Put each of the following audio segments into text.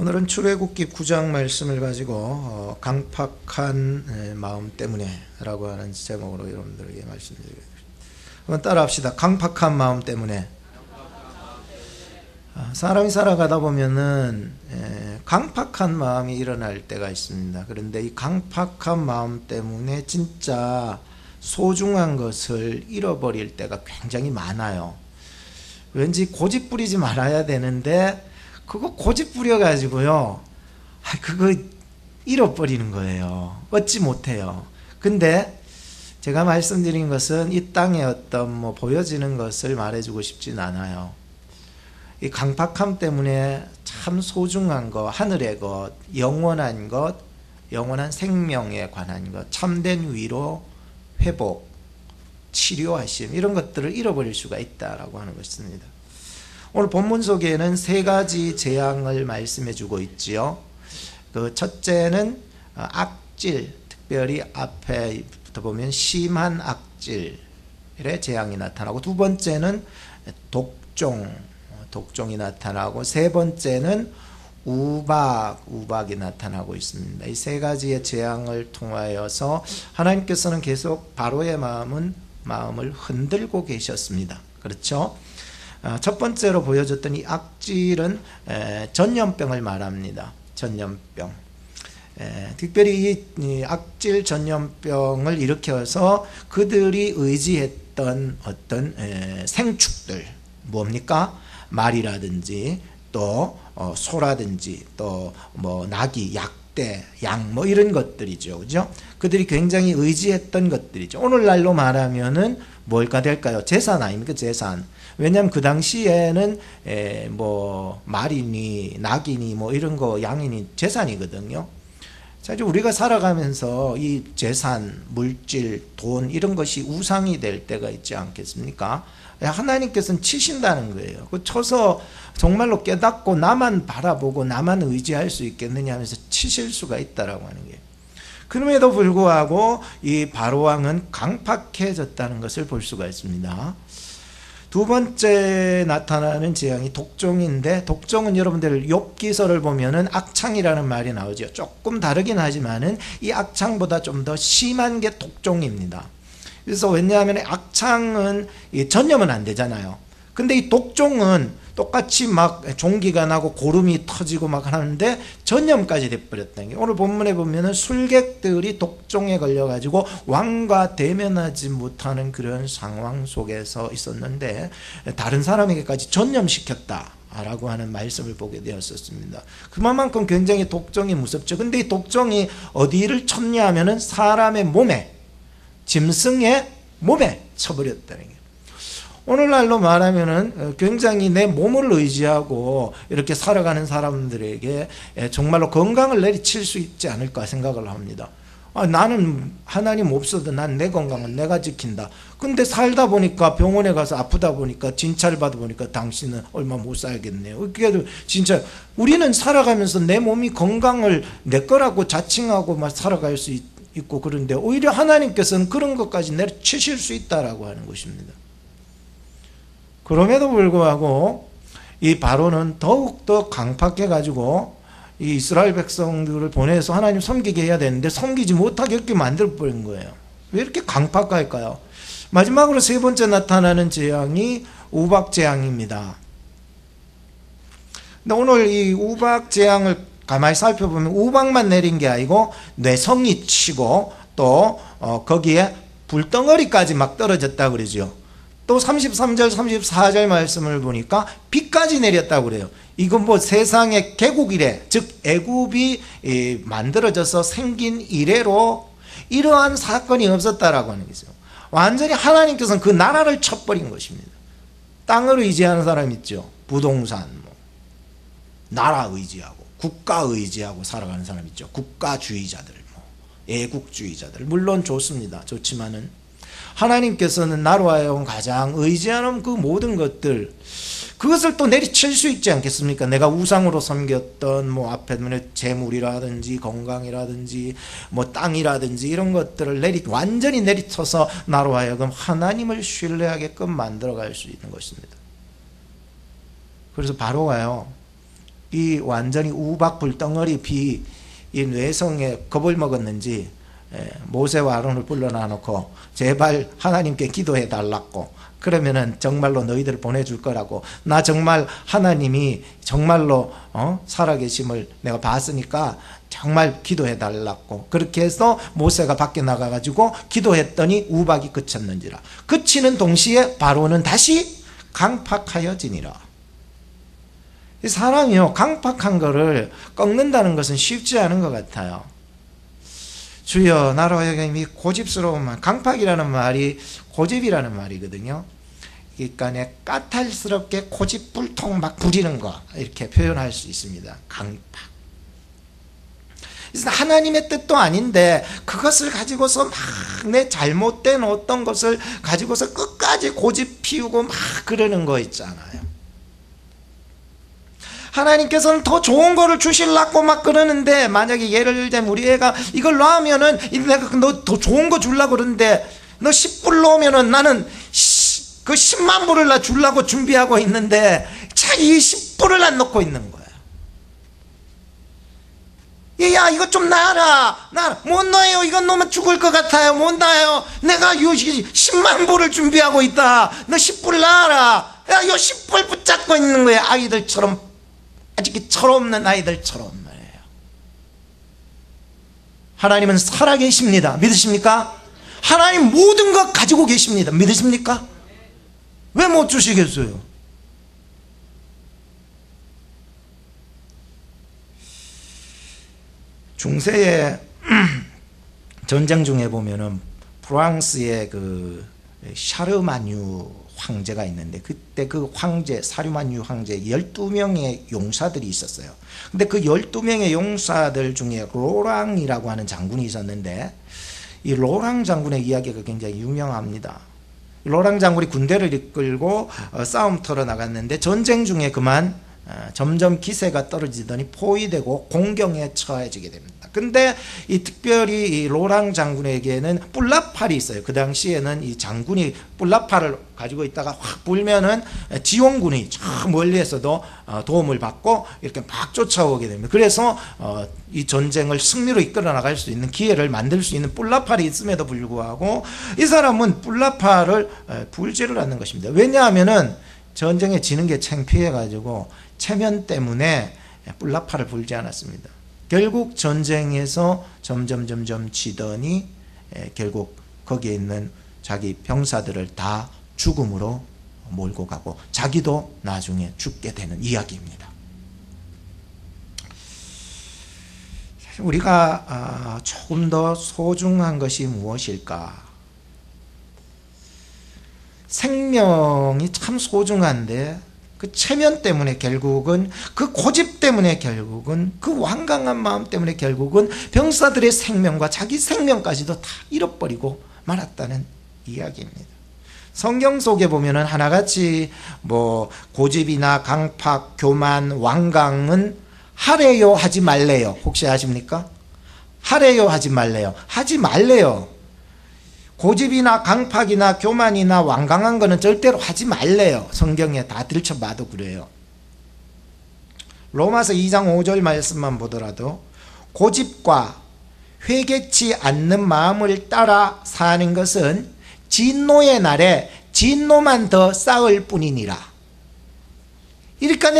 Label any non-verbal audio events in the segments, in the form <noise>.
오늘은 출애굽기 9장 말씀을 가지고 어, 강팍한 마음 때문에라고 하는 제목으로 여러분들에게 말씀드리겠습니다. 한번 따라합시다. 강팍한 마음 때문에 아, 사람이 살아가다 보면은 강팍한 마음이 일어날 때가 있습니다. 그런데 이 강팍한 마음 때문에 진짜 소중한 것을 잃어버릴 때가 굉장히 많아요. 왠지 고집 부리지 말아야 되는데 그거 고집 부려가지고요. 아, 그거 잃어버리는 거예요. 얻지 못해요. 근데 제가 말씀드린 것은 이 땅의 어떤 뭐 보여지는 것을 말해주고 싶진 않아요. 이 강팍함 때문에 참 소중한 것, 하늘의 것, 영원한 것, 영원한 생명에 관한 것, 참된 위로, 회복, 치료하심 이런 것들을 잃어버릴 수가 있다라고 하는 것입니다. 오늘 본문 속에는 세 가지 재앙을 말씀해 주고 있지요. 그 첫째는 어, 악질, 특별히 앞에부터 보면 심한 악질의 재앙이 나타나고 두 번째는 독종, 독종이 나타나고 세 번째는 우박, 우박이 나타나고 있습니다. 이 세 가지의 재앙을 통하여서 하나님께서는 계속 바로의 마음은 마음을 흔들고 계셨습니다. 그렇죠? 아, 첫 번째로 보여줬던 이 악질은 전염병을 말합니다. 전염병. 특별히 이 악질 전염병을 일으켜서 그들이 의지했던 어떤 생축들 뭡니까? 말이라든지 또 어, 소라든지 또뭐 나귀 약대 양 뭐 이런 것들이죠. 그죠? 그들이 굉장히 의지했던 것들이죠. 오늘날로 말하면은 뭘까 될까요? 재산 아닙니까? 재산 왜냐하면 그 당시에는 에, 뭐 말이니 낙이니 뭐 이런 거 양이니 재산이거든요. 사실 우리가 살아가면서 이 재산, 물질, 돈 이런 것이 우상이 될 때가 있지 않겠습니까? 하나님께서는 치신다는 거예요. 그 쳐서 정말로 깨닫고 나만 바라보고 나만 의지할 수 있겠느냐 하면서 치실 수가 있다라고 하는 게. 그럼에도 불구하고 이 바로 왕은 강팍해졌다는 것을 볼 수가 있습니다. 두 번째 나타나는 재앙이 독종인데 독종은 여러분들 욥기서를 보면은 악창이라는 말이 나오죠. 조금 다르긴 하지만은 이 악창보다 좀 더 심한 게 독종입니다. 그래서 왜냐하면 악창은 전염은 안 되잖아요. 근데 이 독종은 똑같이 막 종기가 나고 고름이 터지고 막 하는데 전염까지 돼버렸다는 게 오늘 본문에 보면은 술객들이 독종에 걸려가지고 왕과 대면하지 못하는 그런 상황 속에서 있었는데 다른 사람에게까지 전염시켰다. 라고 하는 말씀을 보게 되었었습니다. 그만큼 굉장히 독종이 무섭죠. 근데 이 독종이 어디를 쳤냐 하면은 사람의 몸에, 짐승의 몸에 쳐버렸다는 게 오늘날로 말하면은 어, 굉장히 내 몸을 의지하고 이렇게 살아가는 사람들에게 정말로 건강을 내리칠 수 있지 않을까 생각을 합니다. 아, 나는 하나님 없어도 난 내 건강은 내가 지킨다. 근데 살다 보니까 병원에 가서 아프다 보니까 진찰 받아 보니까 당신은 얼마 못 살겠네요. 그래도 진짜 우리는 살아가면서 내 몸이 건강을 내 거라고 자칭하고 막 살아갈 수 있 고 그런데 오히려 하나님께서는 그런 것까지 내려치실 수 있다라고 하는 것입니다. 그럼에도 불구하고 이 바로는 더욱더 강팍해 가지고 이 이스라엘 백성들을 보내서 하나님 섬기게 해야 되는데 섬기지 못하게 만들어 버린 거예요. 왜 이렇게 강팍할까요? 마지막으로 세 번째 나타나는 재앙이 우박 재앙입니다. 근데 오늘 이 우박 재앙을 가만히 살펴보면 우박만 내린 게 아니고 뇌성이 치고 또 어, 거기에 불덩어리까지 막 떨어졌다 그러죠. 또 33절 34절 말씀을 보니까 비까지 내렸다고 그래요. 이건 뭐 세상의 개국 이래 즉 애굽이 만들어져서 생긴 이래로 이러한 사건이 없었다라고 하는 거죠. 완전히 하나님께서는 그 나라를 쳐버린 것입니다. 땅을 의지하는 사람 있죠. 부동산, 뭐. 나라 의지하고 국가 의지하고 살아가는 사람 있죠. 국가주의자들, 뭐. 애국주의자들 물론 좋습니다. 좋지만은 하나님께서는 나로 하여금 가장 의지하는 그 모든 것들 그것을 또 내리칠 수 있지 않겠습니까? 내가 우상으로 섬겼던 뭐 앞에 눈에 재물이라든지 건강이라든지 뭐 땅이라든지 이런 것들을 내리 완전히 내리쳐서 나로 하여금 하나님을 신뢰하게끔 만들어 갈 수 있는 것입니다. 그래서 바로가요. 이 완전히 우박 불덩어리 비 이 뇌성에 겁을 먹었는지 예, 모세와 아론을 불러놔 놓고 제발 하나님께 기도해 달라고. 그러면은 정말로 너희들 보내줄 거라고. 나 정말 하나님이 정말로 어? 살아계심을 내가 봤으니까 정말 기도해 달라고. 그렇게 해서 모세가 밖에 나가 가지고 기도했더니 우박이 그쳤는지라. 그치는 동시에 바로는 다시 강팍하여지니라. 사람이요 강팍한 거를 꺾는다는 것은 쉽지 않은 것 같아요 주여 나로 하여금 이 고집스러운 말 강팍이라는 말이 고집이라는 말이거든요. 그러니까 내 까탈스럽게 고집불통 막 부리는 거 이렇게 표현할 수 있습니다. 강팍. 하나님의 뜻도 아닌데 그것을 가지고서 막 내 잘못된 어떤 것을 가지고서 끝까지 고집 피우고 막 그러는 거 있잖아요 하나님께서는 더 좋은 거를 주실라고 막 그러는데 만약에 예를 들면 우리 애가 이걸 넣으면은 내가 너 더 좋은 거 주려고 그러는데 너 10불 넣으면은 나는 그 10만 불을 나 주려고 준비하고 있는데 자기 10불을 안 넣고 있는 거야. 야 이거 좀 놔라. 나못 놔요. 이건 넣으면 죽을 것 같아요. 못 놔요. 내가 요 10만 불을 준비하고 있다. 너 10불 놔라. 야요 10불 붙잡고 있는 거야. 아이들처럼 아직 철없는 아이들처럼 말이에요. 하나님은 살아계십니다. 믿으십니까? 하나님 모든 것 가지고 계십니다. 믿으십니까? 왜 못 주시겠어요? 중세의 <clears throat> 전쟁 중에 보면은 프랑스의 그 샤르마뉴 황제가 있는데 그때 그 황제 사류만 유 황제 12명의 용사들이 있었어요. 근데 그 12명의 용사들 중에 로랑이라고 하는 장군이 있었는데 이 로랑 장군의 이야기가 굉장히 유명합니다. 로랑 장군이 군대를 이끌고 어, 싸움터로 나갔는데 전쟁 중에 그만 어, 점점 기세가 떨어지더니 포위되고 공경에 처해지게 됩니다. 근데 이 특별히 이 로랑 장군에게는 뿔라팔이 있어요. 그 당시에는 이 장군이 뿔라팔을 가지고 있다가 확 불면은 지원군이 저 멀리에서도 어, 도움을 받고 이렇게 막 쫓아오게 됩니다. 그래서 어, 이 전쟁을 승리로 이끌어 나갈 수 있는 기회를 만들 수 있는 뿔라팔이 있음에도 불구하고 이 사람은 뿔라팔을 불지를 않는 것입니다. 왜냐하면은 전쟁에 지는 게 창피해 가지고 체면 때문에 뿔라팔을 불지 않았습니다. 결국 전쟁에서 점점 점점 지더니 결국 거기에 있는 자기 병사들을 다 죽음으로 몰고 가고 자기도 나중에 죽게 되는 이야기입니다. 우리가 아, 조금 더 소중한 것이 무엇일까? 생명이 참 소중한데 그 체면 때문에 결국은 그 고집 때문에 결국은 그 완강한 마음 때문에 결국은 병사들의 생명과 자기 생명까지도 다 잃어버리고 말았다는 이야기입니다. 성경 속에 보면은 하나같이 뭐 고집이나 강팍, 교만, 완강은 하래요 하지 말래요. 혹시 아십니까? 하래요 하지 말래요. 하지 말래요. 고집이나 강팍이나 교만이나 완강한 거는 절대로 하지 말래요. 성경에 다 들춰봐도 그래요. 로마서 2장 5절 말씀만 보더라도 고집과 회개치 않는 마음을 따라 사는 것은 진노의 날에 진노만 더 쌓을 뿐이니라. 이러니까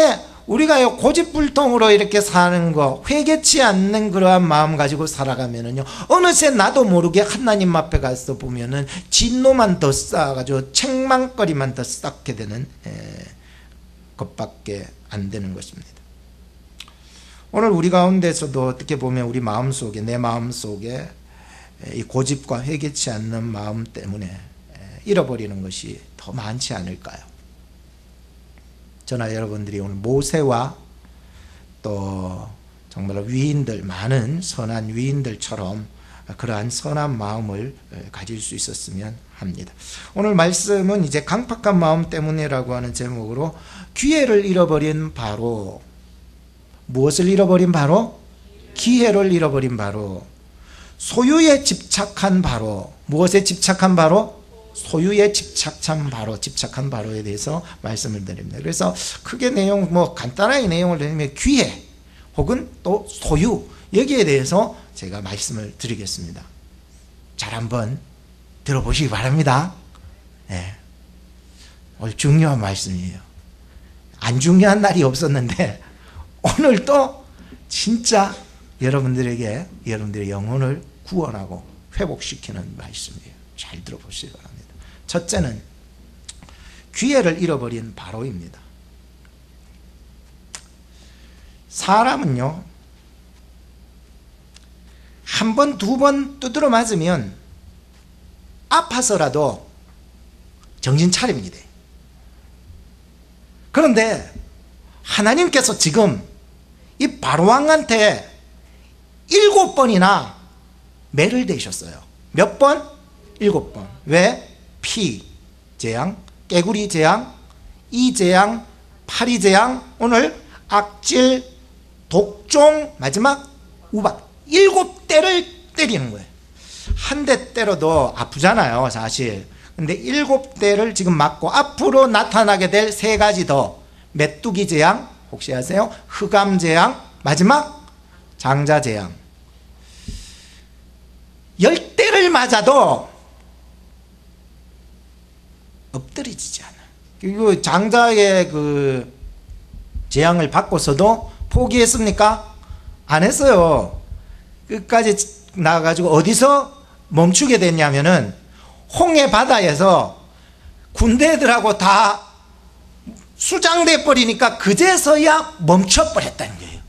우리가 고집불통으로 이렇게 사는 거 회개치 않는 그러한 마음 가지고 살아가면은요 어느새 나도 모르게 하나님 앞에 가서 보면은 진노만 더 쌓아가지고 책망거리만 더 쌓게 되는 것밖에 안 되는 것입니다. 오늘 우리 가운데서도 어떻게 보면 우리 마음 속에 내 마음 속에 이 고집과 회개치 않는 마음 때문에 잃어버리는 것이 더 많지 않을까요? 저나 여러분들이 오늘 모세와 또 정말 위인들 많은 선한 위인들처럼 그러한 선한 마음을 가질 수 있었으면 합니다. 오늘 말씀은 이제 강팍한 마음 때문에라고 하는 제목으로 기회를 잃어버린 바로 무엇을 잃어버린 바로 기회를 잃어버린 바로 소유에 집착한 바로 무엇에 집착한 바로 소유에 집착한 바로 집착한 바로에 대해서 말씀을 드립니다. 그래서 크게 내용 뭐 간단하게 내용을 드리면 귀해 혹은 또 소유 여기에 대해서 제가 말씀을 드리겠습니다. 잘 한번 들어보시기 바랍니다. 네. 오늘 중요한 말씀이에요. 안 중요한 날이 없었는데 <laughs> 오늘 또 진짜 여러분들에게 여러분들의 영혼을 구원하고 회복시키는 말씀이에요. 잘 들어보시기 바랍니다. 첫째는 기회를 잃어버린 바로입니다. 사람은요, 한 번, 두 번 두드려 맞으면 아파서라도 정신 차립니다. 그런데 하나님께서 지금 이 바로왕한테 일곱 번이나 매를 대셨어요. 몇 번? 일곱 번. 왜? 피, 재앙, 깨구리 재앙, 이 재앙, 파리 재앙, 오늘 악질, 독종, 마지막 우박. 일곱 대를 때리는 거예요. 한 대 때려도 아프잖아요, 사실. 근데 일곱 대를 지금 맞고 앞으로 나타나게 될 세 가지 더. 메뚜기 재앙, 혹시 아세요? 흑암 재앙, 마지막 장자 재앙. 열 대를 맞아도 엎드리지 않아. 그리고 장자의 그 재앙을 받고서도 포기했습니까? 안 했어요. 끝까지 나가가지고 어디서 멈추게 됐냐면은 홍해 바다에서 군대들하고 다 수장돼 버리니까 그제서야 멈춰버렸다는 거예요.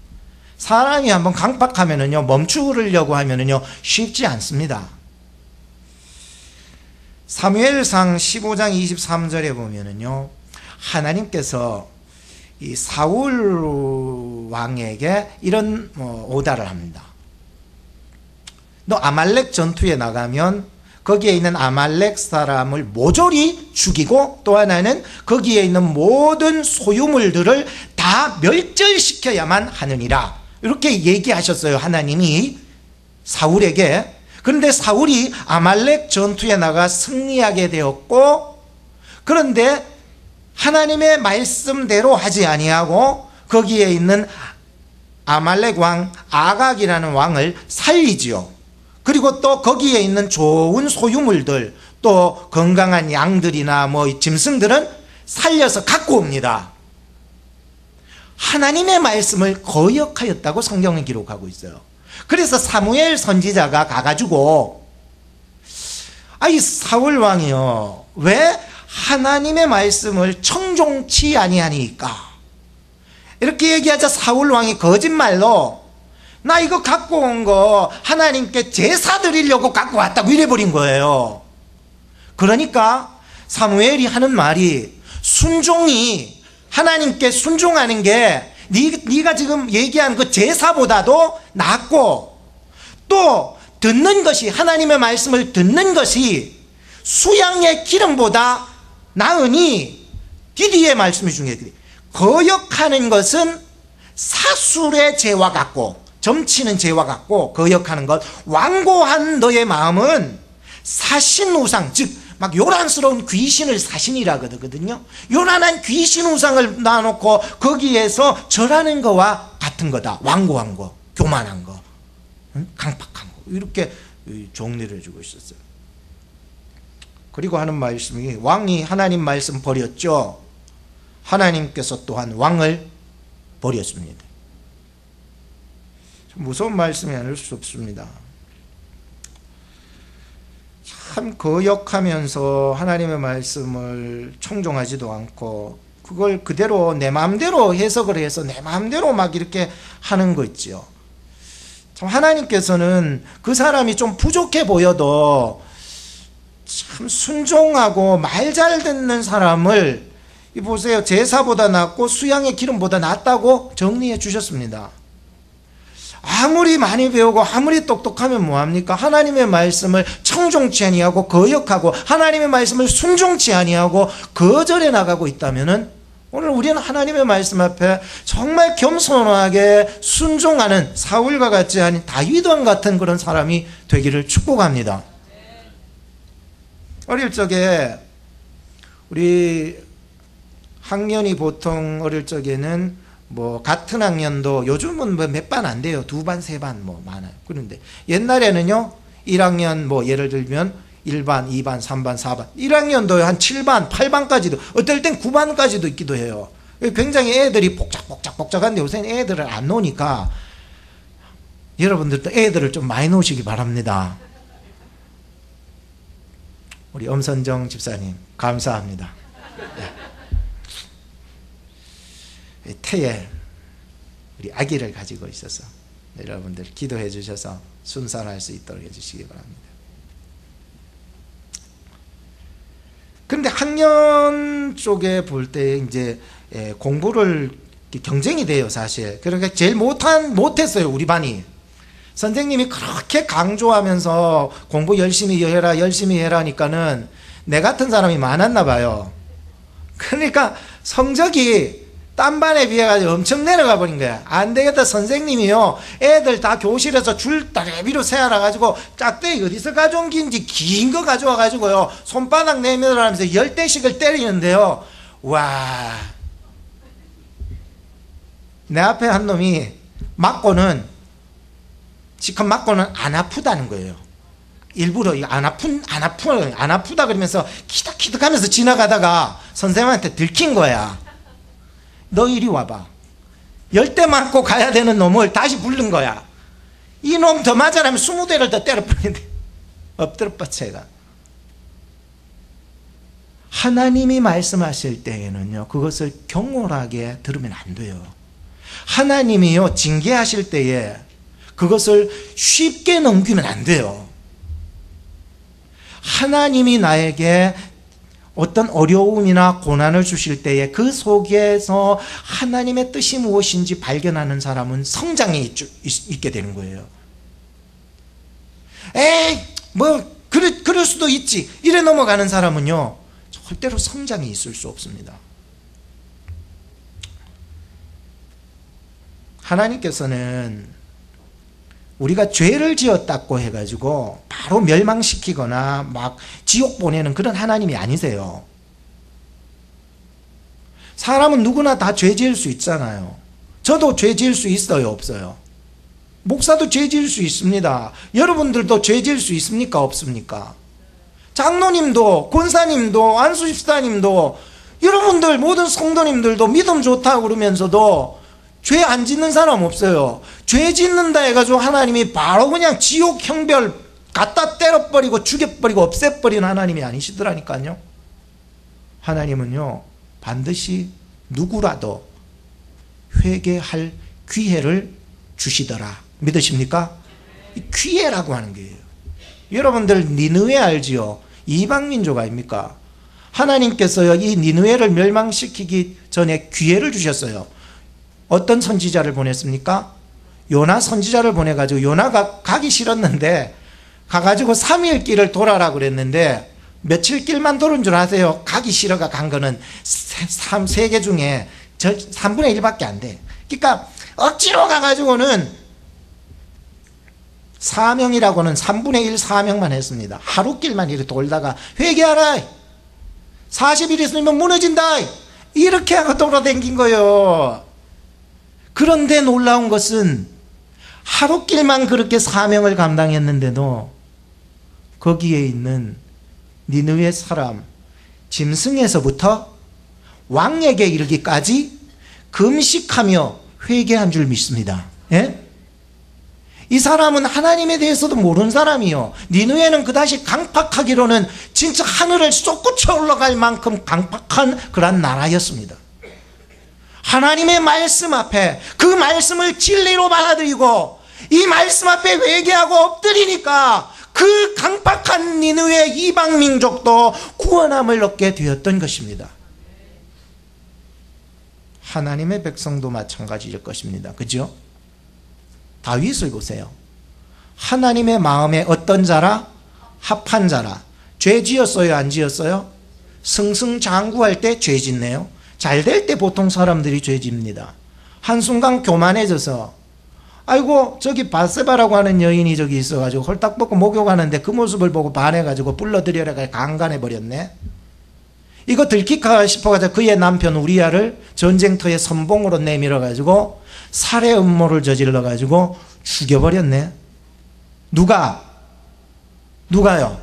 사람이 한번 강박하면은요, 멈추려고 하면은요, 쉽지 않습니다. 사무엘상 15장 23절에 보면은요, 하나님께서 이 사울 왕에게 이런 뭐 오다를 합니다. 너 아말렉 전투에 나가면 거기에 있는 아말렉 사람을 모조리 죽이고 또 하나는 거기에 있는 모든 소유물들을 다 멸절시켜야만 하느니라. 이렇게 얘기하셨어요. 하나님이 사울에게. 그런데 사울이 아말렉 전투에 나가 승리하게 되었고 그런데 하나님의 말씀대로 하지 아니하고 거기에 있는 아말렉 왕 아각이라는 왕을 살리지요. 그리고 또 거기에 있는 좋은 소유물들 또 건강한 양들이나 뭐 짐승들은 살려서 갖고 옵니다. 하나님의 말씀을 거역하였다고 성경은 기록하고 있어요. 그래서 사무엘 선지자가 가가지고 아이 사울 왕이요 왜 하나님의 말씀을 청종치 아니하니까 이렇게 얘기하자 사울 왕이 거짓말로 나 이거 갖고 온 거 하나님께 제사 드리려고 갖고 왔다고 이래버린 거예요. 그러니까 사무엘이 하는 말이 순종이 하나님께 순종하는 게 네, 가 지금 얘기한 그 제사보다도 낫고 또 듣는 것이 하나님의 말씀을 듣는 것이 수양의 기름보다 나으니 디디의 말씀이 중요해. 거역하는 것은 사술의 죄와 같고 점치는 죄와 같고 거역하는 것 완고한 너의 마음은 사신 우상 즉 막 요란스러운 귀신을 사신이라 그러거든요. 요란한 귀신 우상을 놔놓고 거기에서 절하는 거와 같은 거다. 완고한 거 교만한 거 강팍한 거. 이렇게 정리를 해주고 있었어요. 그리고 하는 말씀이 왕이 하나님 말씀 버렸죠. 하나님께서 또한 왕을 버렸습니다. 무서운 말씀이 아닐 수 없습니다. 참 거역하면서 하나님의 말씀을 청종하지도 않고 그걸 그대로 내 마음대로 해석을 해서 내 마음대로 막 이렇게 하는 거 있죠. 참 하나님께서는 그 사람이 좀 부족해 보여도 참 순종하고 말 잘 듣는 사람을 보세요 제사보다 낫고 수양의 기름보다 낫다고 정리해 주셨습니다. 아무리 많이 배우고 아무리 똑똑하면 뭐합니까? 하나님의 말씀을 청종치 아니하고 거역하고 하나님의 말씀을 순종치 아니하고 거절해 나가고 있다면은 오늘 우리는 하나님의 말씀 앞에 정말 겸손하게 순종하는 사울과 같지 않은 다윗왕 같은 그런 사람이 되기를 축복합니다. 어릴 적에 우리 학년이 보통 어릴 적에는 뭐 같은 학년도 요즘은 뭐 몇 반 안 돼요. 두 반, 세 반 뭐 많아요. 그런데 옛날에는요. 1학년 뭐 예를 들면 1반, 2반, 3반, 4반. 1학년도 한 7반, 8반까지도 어떨 땐 9반까지도 있기도 해요. 굉장히 애들이 복작복작 복작한데 요새는 애들을 안 노니까 여러분들도 애들을 좀 많이 놓으시기 바랍니다. 우리 엄선정 집사님 감사합니다. 네. 태에 우리 아기를 가지고 있어서 여러분들 기도해 주셔서 순산할 수 있도록 해주시기 바랍니다. 그런데 학년 쪽에 볼 때 이제 예, 공부를 경쟁이 돼요 사실. 그러니까 제일 못한 못했어요 우리 반이. 선생님이 그렇게 강조하면서 공부 열심히 해라 열심히 해라니까는 내 같은 사람이 많았나 봐요. 그러니까 성적이 딴 반에 비해 가지고 엄청 내려가 버린 거야. 안 되겠다 선생님이요. 애들 다 교실에서 줄 다리비로 세워놔 가지고 짝대기 어디서 가져온 긴지 긴 거 가져와 가지고요. 손바닥 내밀어라면서 열 대씩을 때리는데요. 와. 내 앞에 한 놈이 맞고는 지금 맞고는 안 아프다는 거예요. 일부러 안 아픈 안 아프 안 아프다 그러면서 키득키득하면서 지나가다가 선생님한테 들킨 거야. 너 이리 와봐. 열대 맞고 가야 되는 놈을 다시 부른 거야. 이 놈 더 맞아라면 스무 대를 더 때려버리는데 <laughs> 엎드려 뻗쳐가. 하나님이 말씀하실 때에는요 그것을 경홀하게 들으면 안 돼요. 하나님이요 징계하실 때에 그것을 쉽게 넘기면 안 돼요. 하나님이 나에게 어떤 어려움이나 고난을 주실 때에 그 속에서 하나님의 뜻이 무엇인지 발견하는 사람은 성장이 있 게 되는 거예요. 에이, 뭐, 그럴, 그럴 수도 있지. 이래 넘어가는 사람은요, 절대로 성장이 있을 수 없습니다. 하나님께서는 우리가 죄를 지었다고 해가지고 바로 멸망시키거나 막 지옥 보내는 그런 하나님이 아니세요. 사람은 누구나 다 죄 지을 수 있잖아요. 저도 죄 지을 수 있어요, 없어요? 목사도 죄 지을 수 있습니다. 여러분들도 죄 지을 수 있습니까, 없습니까? 장로님도, 권사님도, 안수집사님도, 여러분들 모든 성도님들도 믿음 좋다고 그러면서도 죄 안 짓는 사람 없어요. 죄 짓는다 해가지고 하나님이 바로 그냥 지옥 형별 갖다 때려버리고 죽여버리고 없애버리는 하나님이 아니시더라니까요. 하나님은요, 반드시 누구라도 회개할 기회를 주시더라. 믿으십니까? 기회라고 하는 거예요. 여러분들 니느웨 알지요? 이방민족 아닙니까? 하나님께서요, 이 니느웨를 멸망시키기 전에 기회를 주셨어요. 어떤 선지자를 보냈습니까? 요나 선지자를 보내가지고 요나가 가기 싫었는데 가가지고 3일 길을 돌아라 그랬는데 며칠 길만 돌은 줄 아세요? 가기 싫어가 간 거는 3, 3개 중에 저 3분의 1밖에 안 돼. 그러니까 억지로 가가지고는 사명이라고는 3분의 1 사명만 했습니다. 하루 길만 이렇게 돌다가 회개하라! 40일 있으면 무너진다! 이렇게 하고 돌아댕긴 거예요. 그런데 놀라운 것은 하루길만 그렇게 사명을 감당했는데도 거기에 있는 니느의 사람 짐승에서부터 왕에게 이르기까지 금식하며 회개한 줄 믿습니다. 예? 이 사람은 하나님에 대해서도 모르는 사람이요. 니누에는 그다시 강팍하기로는 진짜 하늘을 솟구쳐 올라갈 만큼 강팍한 그런 나라였습니다. 하나님의 말씀 앞에 그 말씀을 진리로 받아들이고 이 말씀 앞에 회개하고 엎드리니까 그 강팍한 니누의 이방 민족도 구원함을 얻게 되었던 것입니다. 하나님의 백성도 마찬가지일 것입니다. 그죠? 다윗을 보세요. 하나님의 마음에 어떤 자라? 합한 자라. 죄 지었어요? 안 지었어요? 승승장구할 때 죄 짓네요. 잘 될 때 보통 사람들이 죄집니다. 한순간 교만해져서 아이고 저기 바세바라고 하는 여인이 저기 있어가지고 홀딱 벗고 목욕하는데 그 모습을 보고 반해가지고 불러들여라 강간해 버렸네. 이거 들킬까 싶어가지고 그의 남편 우리야를 전쟁터에 선봉으로 내밀어가지고 살해 음모를 저질러가지고 죽여버렸네. 누가? 누가요?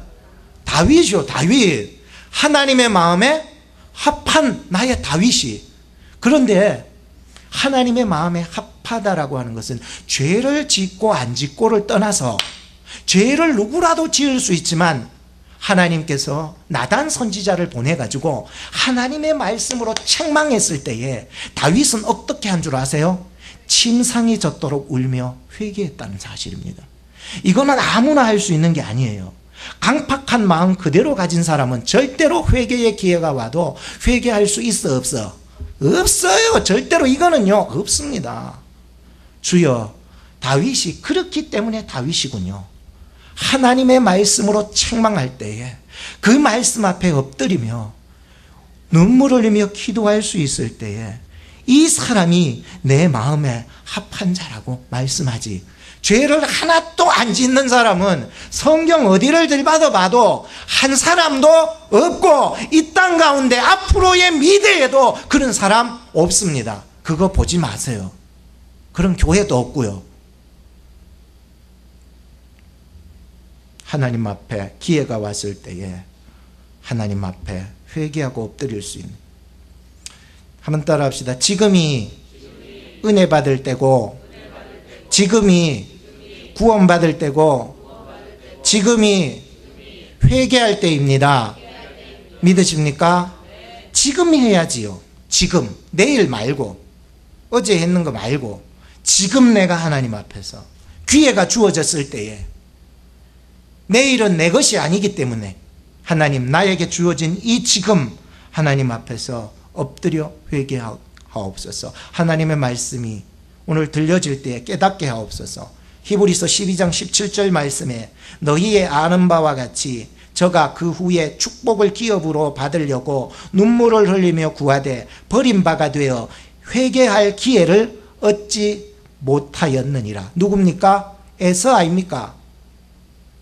다윗이요, 다윗. 하나님의 마음에 합한 나의 다윗이. 그런데 하나님의 마음에 합하다라고 하는 것은 죄를 짓고 안 짓고를 떠나서 죄를 누구라도 지을 수 있지만 하나님께서 나단 선지자를 보내가지고 하나님의 말씀으로 책망했을 때에 다윗은 어떻게 한 줄 아세요? 침상이 젖도록 울며 회개했다는 사실입니다. 이거는 아무나 할 수 있는 게 아니에요. 강팍한 마음 그대로 가진 사람은 절대로 회개의 기회가 와도 회개할 수 있어 없어? 없어요. 절대로 이거는요 없습니다. 주여 다윗이 그렇기 때문에 다윗이군요. 하나님의 말씀으로 책망할 때에 그 말씀 앞에 엎드리며 눈물 흘리며 기도할 수 있을 때에 이 사람이 내 마음에 합한 자라고 말씀하지 죄를 하나도 안 짓는 사람은 성경 어디를 들봐도 봐도 한 사람도 없고 이 땅 가운데 앞으로의 미래에도 그런 사람 없습니다. 그거 보지 마세요. 그런 교회도 없고요. 하나님 앞에 기회가 왔을 때에 하나님 앞에 회개하고 엎드릴 수 있는 한번 따라 합시다. 지금이 은혜 받을 때고 지금이 구원받을 때고 지금이 회개할 때입니다. 믿으십니까? 지금 해야지요. 지금. 내일 말고. 어제 했는 거 말고. 지금 내가 하나님 앞에서 기회가 주어졌을 때에 내일은 내 것이 아니기 때문에 하나님 나에게 주어진 이 지금 하나님 앞에서 엎드려 회개하옵소서. 하나님의 말씀이 오늘 들려질 때에 깨닫게 하옵소서. 히브리서 12장 17절 말씀에 너희의 아는 바와 같이 저가 그 후에 축복을 기업으로 받으려고 눈물을 흘리며 구하되 버림바가 되어 회개할 기회를 얻지 못하였느니라. 누굽니까? 에서 아닙니까?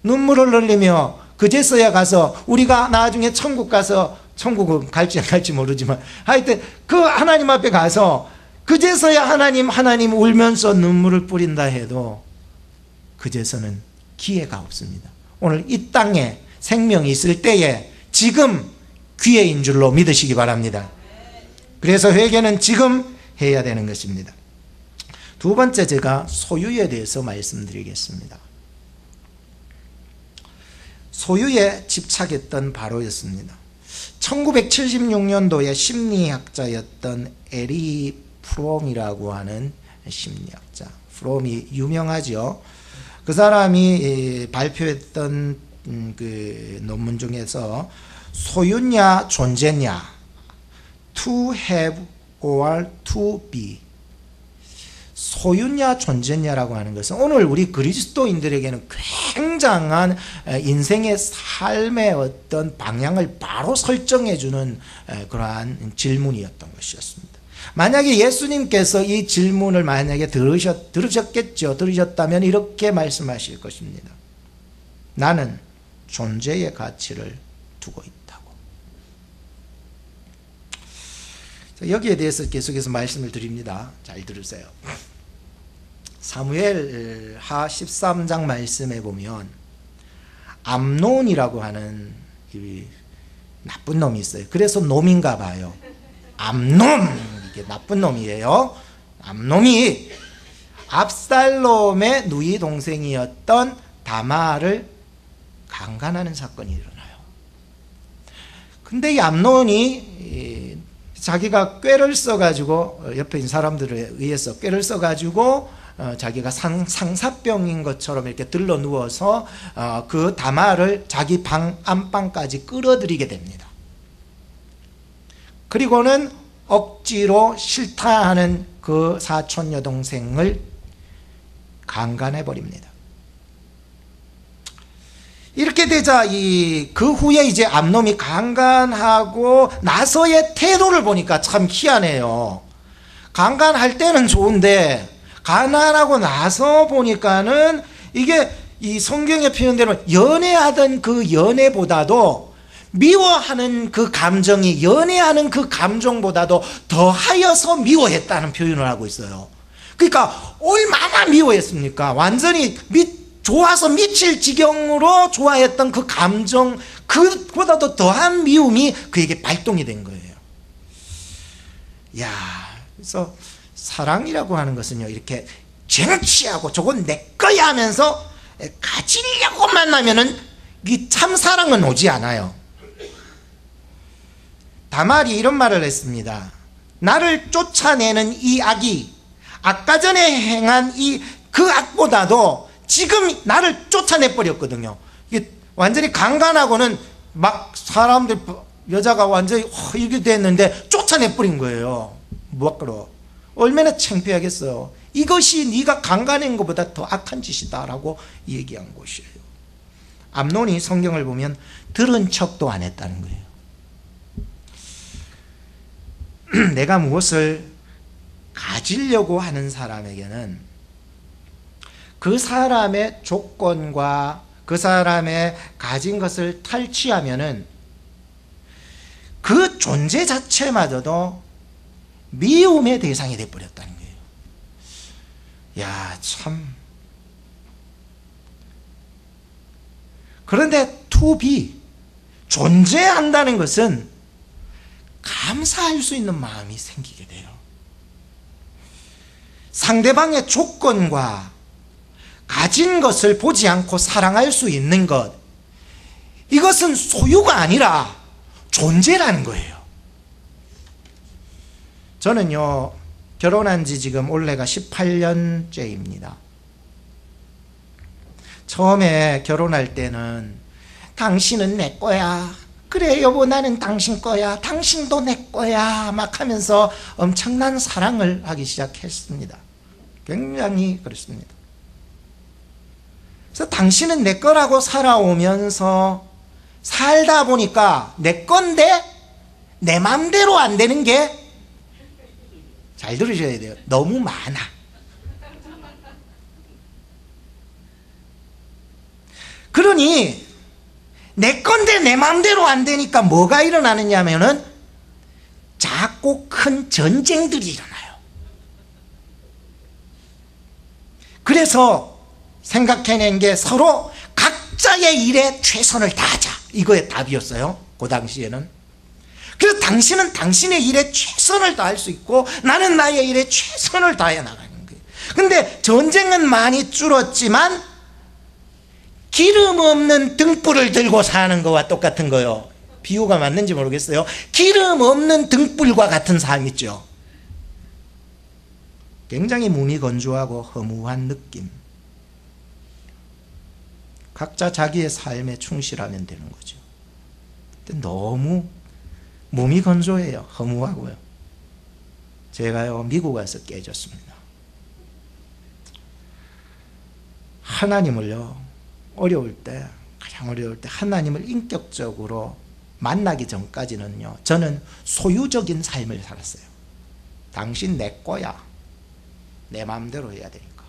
눈물을 흘리며 그제서야 가서 우리가 나중에 천국 가서 천국은 갈지 안 갈지 모르지만 하여튼 그 하나님 앞에 가서 그제서야 하나님 하나님 울면서 눈물을 뿌린다 해도 그제서는 기회가 없습니다. 오늘 이 땅에 생명이 있을 때에 지금 기회인 줄로 믿으시기 바랍니다. 그래서 회개는 지금 해야 되는 것입니다. 두 번째 제가 소유에 대해서 말씀드리겠습니다. 소유에 집착했던 바로였습니다. 1976년도에 심리학자였던 에리 프롬이라고 하는 심리학자. 프롬이 유명하죠. 그 사람이 발표했던 음, 그 논문 중에서 소유냐 존재냐 to have or to be 소유냐 존재냐라고 하는 것은 오늘 우리 그리스도인들에게는 굉장한 인생의 삶의 어떤 방향을 바로 설정해 주는 그러한 질문이었던 것이었습니다. 만약에 예수님께서 이 질문을 만약에 들으셨, 들으셨겠죠. 들으셨다면 이렇게 말씀하실 것입니다. 나는 존재의 가치를 두고 있다고. 여기에 대해서 계속해서 말씀을 드립니다. 잘 들으세요. 사무엘 하 13장 말씀에 보면 암론이라고 하는 나쁜 놈이 있어요. 그래서 놈인가 봐요. 암론 이게 나쁜 놈이에요. 암놈이 압살롬의 누이 동생이었던 다마를 강간하는 사건이 일어나요. 근데 이 암론이 자기가 꾀를 써가지고 옆에 있는 사람들에 의해서 꾀를 써가지고 어, 자기가 상, 상사병인 것처럼 이렇게 들러 누워서 어, 그 다마를 자기 방 안방까지 끌어들이게 됩니다. 그리고는 억지로 싫다 하는 그 사촌 여동생을 강간해 버립니다. 이렇게 되자 이 그 후에 이제 암놈이 강간하고 나서의 태도를 보니까 참 희한해요. 강간할 때는 좋은데 가난하고 나서 보니까는 이게 이 성경의 표현대로 연애하던 그 연애보다도 미워하는 그 감정이 연애하는 그 감정보다도 더하여서 미워했다는 표현을 하고 있어요. 그러니까 얼마나 미워했습니까? 완전히 미, 좋아서 미칠 지경으로 좋아했던 그 감정 그보다도 더한 미움이 그에게 발동이 된 거예요. 야, 그래서 사랑이라고 하는 것은요 이렇게 쟁취하고 저건 내 거야 하면서 가지려고 만나면은 이 참 사랑은 오지 않아요. 다말이 이런 말을 했습니다. 나를 쫓아내는 이 악이 아까 전에 행한 이 그 악보다도 지금 나를 쫓아내 버렸거든요. 이게 완전히 강간하고는 막 사람들 여자가 완전히 이렇게 됐는데 쫓아내 버린 거예요. 무엇으로 얼마나 창피하겠어요. 이것이 네가 강간한 것보다 더 악한 짓이다라고 얘기한 것이에요. 암론이 성경을 보면 들은 척도 안 했다는 거예요. <clears throat> 내가 무엇을 가지려고 하는 사람에게는 그 사람의 조건과 그 사람의 가진 것을 탈취하면은 그 존재 자체마저도 미움의 대상이 되어버렸다는 거예요. 야, 참. 그런데 to be, 존재한다는 것은 감사할 수 있는 마음이 생기게 돼요. 상대방의 조건과 가진 것을 보지 않고 사랑할 수 있는 것, 이것은 소유가 아니라 존재라는 거예요. 저는요, 결혼한 지 지금 올해가 18년째입니다. 처음에 결혼할 때는 당신은 내 거야. 그래 여보 나는 당신 거야. 당신도 내 거야. 막 하면서 엄청난 사랑을 하기 시작했습니다. 굉장히 그렇습니다. 그래서 당신은 내 거라고 살아오면서 살다 보니까 내 건데 내 맘대로 안 되는 게 잘 들으셔야 돼요. 너무 많아. 그러니 내 건데 내 맘대로 안 되니까 뭐가 일어나느냐 하면은 작고 큰 전쟁들이 일어나요. 그래서 생각해낸 게 서로 각자의 일에 최선을 다하자. 이거의 답이었어요. 그 당시에는. 그래서 당신은 당신의 일에 최선을 다할 수 있고 나는 나의 일에 최선을 다해 나가는 거예요. 근데 전쟁은 많이 줄었지만 기름 없는 등불을 들고 사는 거와 똑같은 거요. 비유가 맞는지 모르겠어요. 기름 없는 등불과 같은 삶 있죠. 굉장히 몸이 건조하고 허무한 느낌. 각자 자기의 삶에 충실하면 되는 거죠. 너무 몸이 건조해요. 허무하고요. 제가요, 미국 와서 깨졌습니다. 하나님을요, 어려울 때, 가장 어려울 때 하나님을 인격적으로 만나기 전까지는요, 저는 소유적인 삶을 살았어요. 당신 내 거야. 내 마음대로 해야 되니까.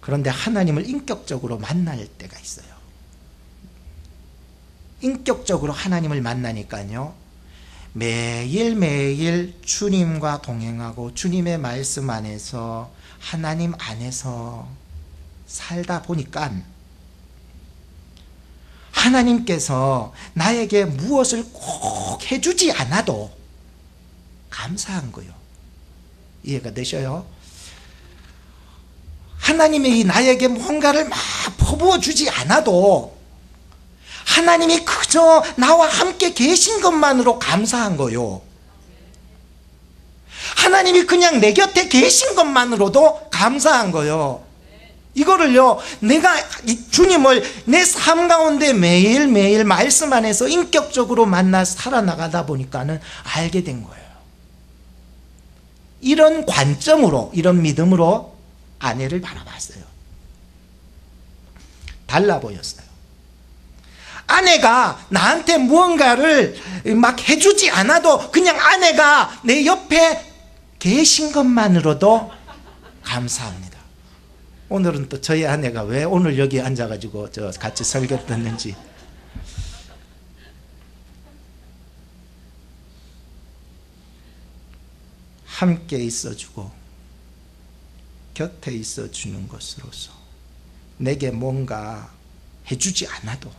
그런데 하나님을 인격적으로 만날 때가 있어요. 인격적으로 하나님을 만나니까요. 매일매일 주님과 동행하고 주님의 말씀 안에서 하나님 안에서 살다 보니까 하나님께서 나에게 무엇을 꼭 해주지 않아도 감사한 거요. 이해가 되셔요? 하나님이 나에게 뭔가를 막 퍼부어 주지 않아도 하나님이 그저 나와 함께 계신 것만으로 감사한 거요. 하나님이 그냥 내 곁에 계신 것만으로도 감사한 거요. 이거를요, 내가 주님을 내 삶 가운데 매일매일 말씀 안에서 인격적으로 만나 살아나가다 보니까는 알게 된 거예요. 이런 관점으로, 이런 믿음으로 아내를 바라봤어요. 달라 보였어요. 아내가 나한테 무언가를 막 해주지 않아도 그냥 아내가 내 옆에 계신 것만으로도 감사합니다. 오늘은 또 저희 아내가 왜 오늘 여기 앉아가지고 저 같이 설교 듣는지 함께 있어주고 곁에 있어주는 것으로서 내게 뭔가 해주지 않아도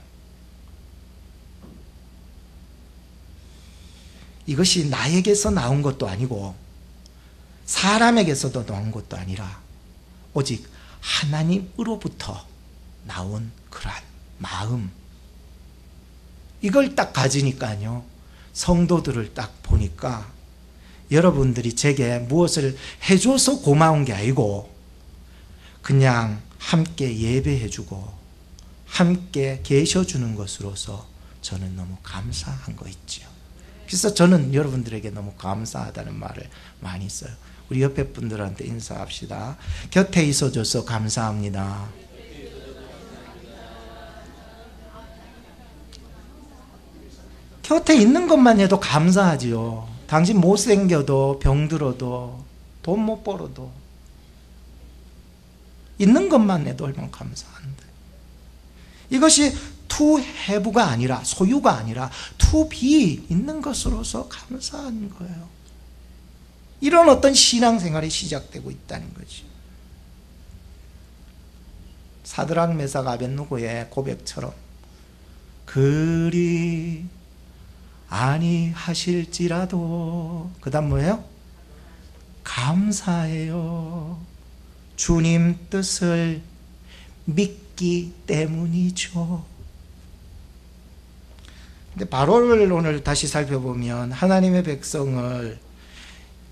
이것이 나에게서 나온 것도 아니고 사람에게서도 나온 것도 아니라 오직 하나님으로부터 나온 그러한 마음 이걸 딱 가지니까요 성도들을 딱 보니까 여러분들이 제게 무엇을 해줘서 고마운 게 아니고 그냥 함께 예배해주고 함께 계셔주는 것으로서 저는 너무 감사한 거 있죠. 그래서 저는 여러분들에게 너무 감사하다는 말을 많이 써요. 우리 옆에 분들한테 인사합시다. 곁에 있어줘서 감사합니다. 곁에 있는 것만 해도 감사하지요. 당신 못생겨도 병들어도 돈 못 벌어도 있는 것만 해도 얼마나 감사한데. 이것이 to have가 아니라 소유가 아니라 to be 있는 것으로서 감사한 거예요. 이런 어떤 신앙생활이 시작되고 있다는 거죠. 사드락 메삭 아벳느고의 고백처럼 그리 아니 하실지라도 그 다음 뭐예요? 감사해요. 주님 뜻을 믿기 때문이죠. 근데 바로를 오늘 다시 살펴보면 하나님의 백성을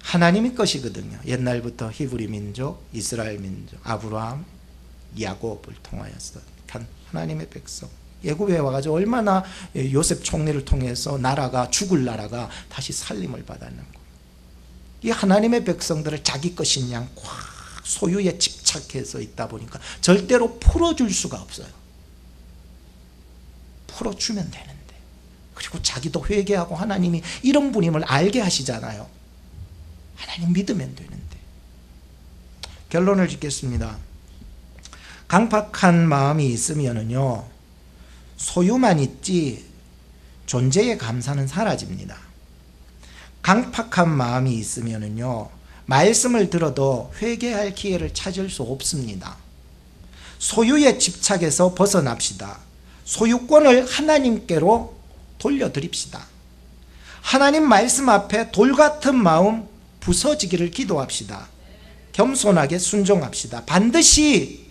하나님의 것이거든요. 옛날부터 히브리 민족, 이스라엘 민족, 아브라함, 야곱을 통하여서 하나님의 백성. 예굽에 와가지고 얼마나 요셉 총리를 통해서 나라가 죽을 나라가 다시 살림을 받았는고. 이 하나님의 백성들을 자기 것인 양 꽉 소유에 집착해서 있다 보니까 절대로 풀어줄 수가 없어요. 풀어주면 되는데. 그리고 자기도 회개하고 하나님이 이런 분임을 알게 하시잖아요. 하나님 믿으면 되는데. 결론을 짓겠습니다. 강팍한 마음이 있으면은요, 소유만 있지 존재의 감사는 사라집니다. 강팍한 마음이 있으면은요, 말씀을 들어도 회개할 기회를 찾을 수 없습니다. 소유에 집착해서 벗어납시다. 소유권을 하나님께로 돌려드립시다. 하나님 말씀 앞에 돌 같은 마음 부서지기를 기도합시다. 겸손하게 순종합시다. 반드시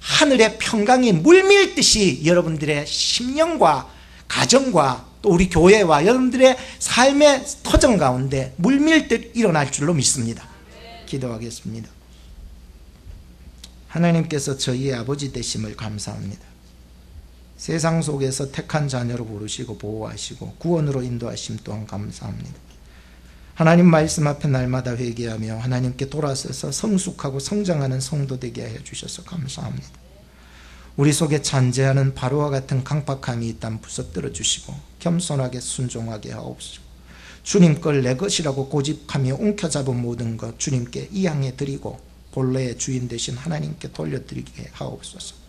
하늘의 평강이 물밀듯이 여러분들의 심령과 가정과 또 우리 교회와 여러분들의 삶의 터전 가운데 물밀듯 일어날 줄로 믿습니다. 기도하겠습니다. 하나님께서 저희의 아버지 되심을 감사합니다. 세상 속에서 택한 자녀로 부르시고 보호하시고 구원으로 인도하심 또한 감사합니다. 하나님 말씀 앞에 날마다 회개하며 하나님께 돌아서서 성숙하고 성장하는 성도 되게 해 주셔서 감사합니다. 우리 속에 잔재하는 바로와 같은 강박함이 있다면 부서뜨려 주시고 겸손하게 순종하게 하옵시고 주님 걸 내 것이라고 고집하며 움켜잡은 모든 것 주님께 이양해 드리고 본래의 주인 되신 하나님께 돌려드리게 하옵소서.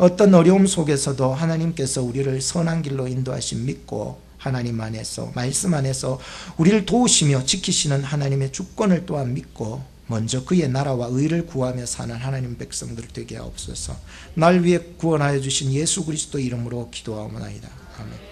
어떤 어려움 속에서도 하나님께서 우리를 선한 길로 인도하심 믿고 하나님 안에서 말씀 안에서 우리를 도우시며 지키시는 하나님의 주권을 또한 믿고 먼저 그의 나라와 의를 구하며 사는 하나님 백성들 되게 하옵소서. 날 위해 구원하여 주신 예수 그리스도 이름으로 기도하옵나이다. 아멘.